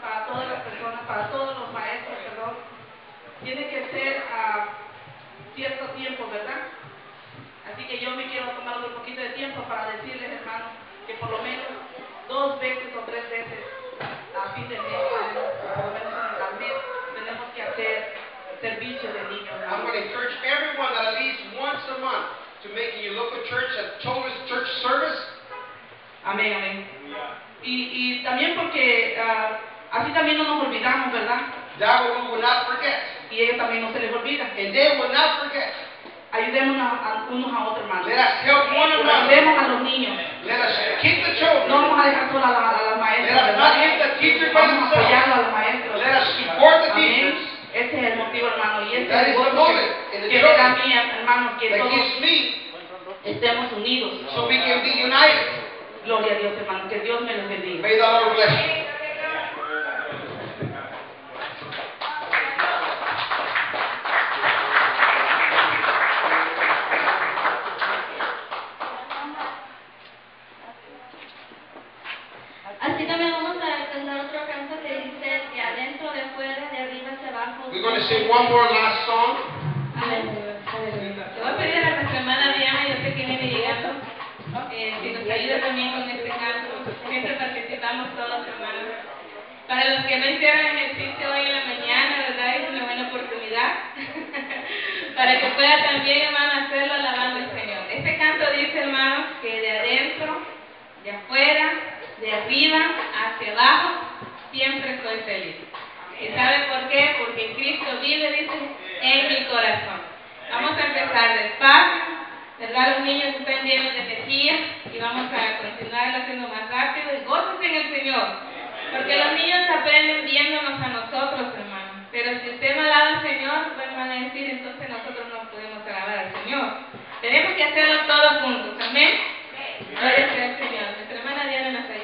para todas las personas, para todos los maestros, perdón, tiene que ser a cierto tiempo, ¿verdad? Así que yo me quiero tomar un poquito de tiempo para decirles, hermanos, que por lo menos dos veces o tres veces a fin de tenemos que hacer servicio de niños. To encourage everyone at least once a month to make your local church a total church service. Amén. Y, y también porque ah, así también no nos olvidamos, ¿verdad? That way we will not forget. Y ellos también no se les olvida. And they will not forget. Ayudémonos a, unos a otros, hermanos. Let us help one another. Ayudemos a los niños. Let us keep the No children. vamos a dejar sola a, la- a las Let us not leave the teachers by Vamos a apoyar a los maestros. Let us support the Amén. teachers. Este es el motivo, hermano, y este That es el moment que, me da a mí, hermano, que todos estemos unidos. so we can be united. Gloria a Dios, hermano, que Dios me los bendiga. May the Lord bless you. Así también vamos a cantar otro canto que dice de adentro, de de arriba hacia abajo. We're going to sing one more last song. Amén. Le voy a pedir a nuestra hermana Diana, yo sé que viene llegando, eh, que nos ayude también con este canto. Siempre participamos todos, hermanos. Para los que no hicieron ejercicio hoy en la mañana, ¿verdad? Es una buena oportunidad. Para que pueda también, hermano, hacerlo alabando al Señor. Este canto dice, hermanos, que de adentro, de afuera, de arriba, hacia abajo, siempre estoy feliz. ¿Y sabe por qué? Porque Cristo vive, dice, en mi corazón. Vamos a empezar despacio, ¿verdad? Los niños están llenos de energía y vamos a continuar haciendo más rápido gócense en el Señor. Porque los niños aprenden viéndonos a nosotros, hermano. Pero si usted no alaba al Señor, pues van a decir, entonces nosotros no podemos alabar al Señor. Tenemos que hacerlo todos juntos, amén. Gloria sea al Señor. Nuestra hermana Diana nos ayuda.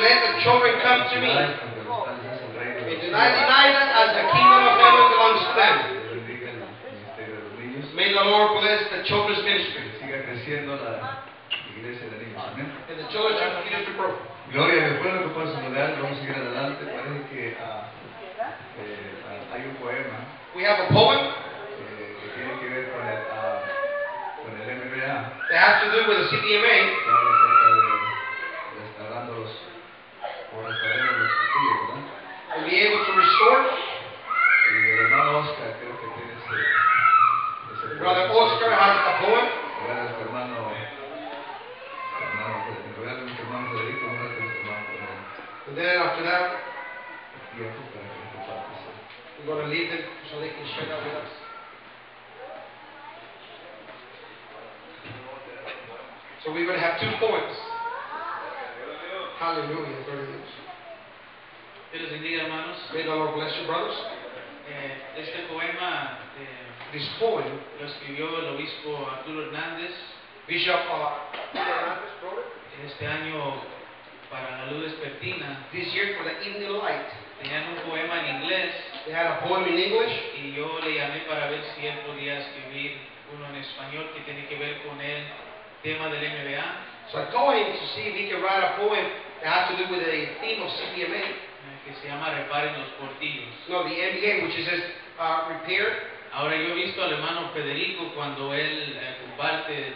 Let the children come to me. Porque los padres es el reino de And los not deny that as the kingdom of heaven belongs to them. Que bendiga el ministerio de los niños. May the Lord bless the children's ministry. Que siga creciendo de niños. Amén. And the children continue to grow. Gloria, después de lo que pasa en Real, vamos a seguir adelante. Parece que ah, eh, hay un poema We have a poem eh, que tiene que ver con el, ah, con el MBA. that has to do with the CDMA. Able to restore. Y el hermano Oscar creo que tiene ese, ese Brother poema. Oscar has a poem. Regala a tu hermano, hermano, regala a nuestro hermano Federico, regala a nuestro hermano Fernando. And then after that, Tiempo para que nos compartas. we're going to leave them so they can share that with us. So we're going to have two poems. Hallelujah. Les bendiga, hermanos. May the Lord bless you, brothers. Eh, este poema eh, This poem, lo escribió el obispo Arturo Hernández Bishop uh, Hernandez wrote it. este año para la luz despertina. this year for the evening light. Tenían un poema en inglés They had a poem in English. y yo le llamé para ver si él podía escribir uno en español que tiene que ver con el tema del MBA, So I told him to see if he could write a poem that has to do with the theme of CDMA. Que se llama Reparen los portillos. No, the NBA, which is uh, repair. Ahora yo he visto al hermano Federico cuando él eh, comparte eh,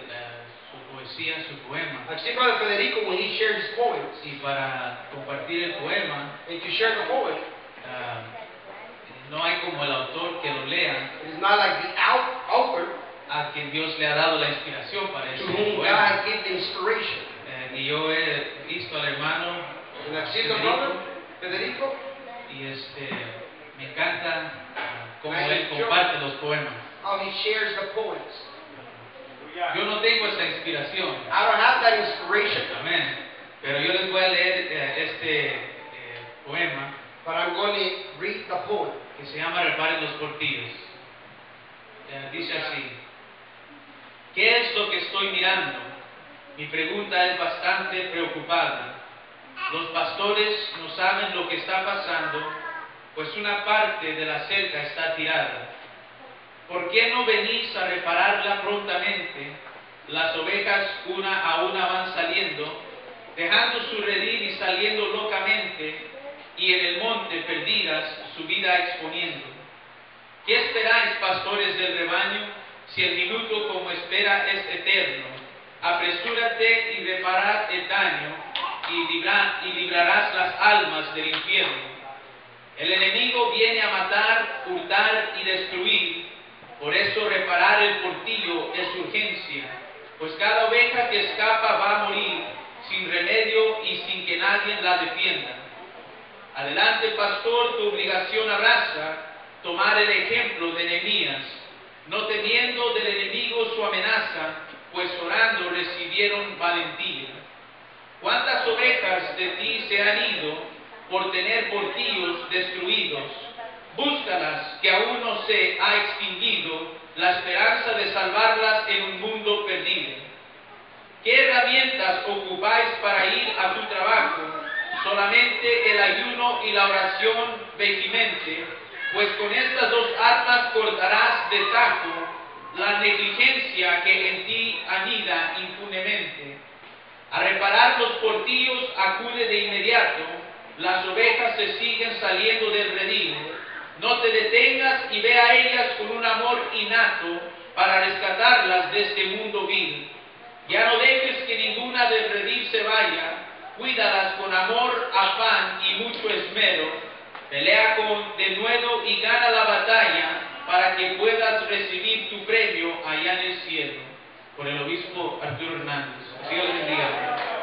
su poesía, su poema. I've seen Brother Federico when he shares his poems. Y para compartir el poema, And to share the poem, Ah, no hay como el autor que lo lea it is not like the author a quien Dios le ha dado la inspiración para ese poema. God the inspiration. Eh, y yo he visto al hermano And Federico, y este, me encanta ah, cómo él comparte los poemas. how he shares the poems. Yo no tengo esa inspiración, I don't have that inspiration, amén. Pero yo les voy a leer eh, este eh, poema but I'm going to read the poem. que se llama Reparen los portillos. Eh, dice así, ¿qué es lo que estoy mirando? Mi pregunta es bastante preocupada. Los pastores no saben lo que está pasando, pues una parte de la cerca está tirada. ¿Por qué no venís a repararla prontamente? Las ovejas una a una van saliendo, dejando su redil y saliendo locamente, y en el monte perdidas su vida exponiendo. ¿Qué esperáis, pastores del rebaño, si el minuto como espera es eterno? Apresúrate y reparad el daño, y, libra- y librarás las almas del infierno. El enemigo viene a matar, hurtar y destruir, por eso reparar el portillo es urgencia, pues cada oveja que escapa va a morir sin remedio y sin que nadie la defienda. Adelante, pastor, tu obligación abraza, tomar el ejemplo de Nehemías, no temiendo del enemigo su amenaza, pues orando recibieron valentía. ¿Cuántas ovejas de ti se han ido por tener portillos destruidos? Búscalas, que aún no se ha extinguido la esperanza de salvarlas en un mundo perdido. ¿Qué herramientas ocupáis para ir a tu trabajo? Solamente el ayuno y la oración vehemente, pues con estas dos armas cortarás de tajo la negligencia que en ti anida impunemente. A reparar los portillos acude de inmediato, las ovejas se siguen saliendo del redil. No te detengas y ve a ellas con un amor innato para rescatarlas de este mundo vil. Ya no dejes que ninguna del redil se vaya, cuídalas con amor, afán y mucho esmero. Pelea con denuedo y gana la batalla para que puedas recibir tu premio allá en el cielo. Por el obispo Arturo Hernández. Dios bendiga.